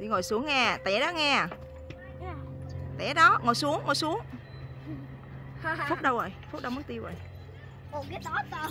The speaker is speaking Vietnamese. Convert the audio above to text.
đi ngồi xuống nghe té đó nghe. Dạ. Té đó ngồi xuống ngồi xuống. Phúc đâu rồi? Phúc đâu mất tiêu rồi? Ồ cái đó to